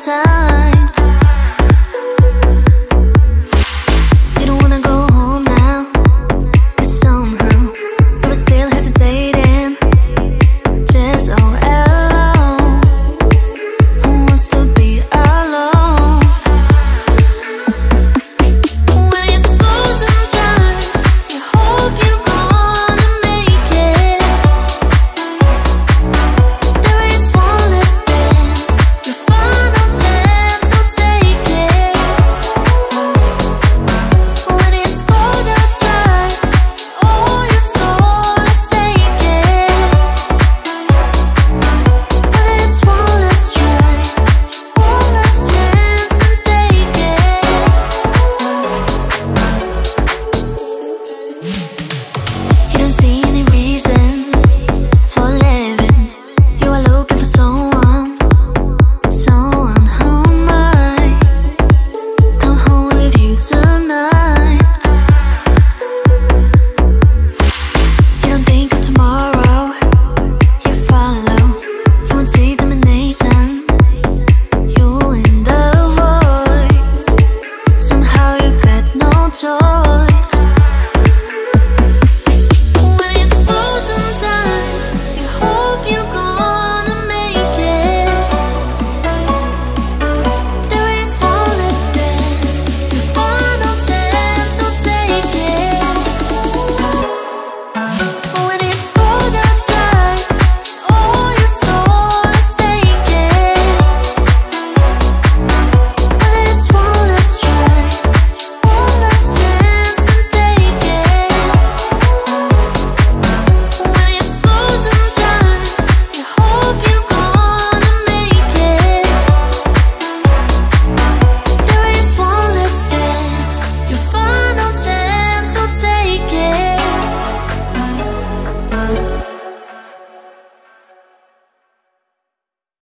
time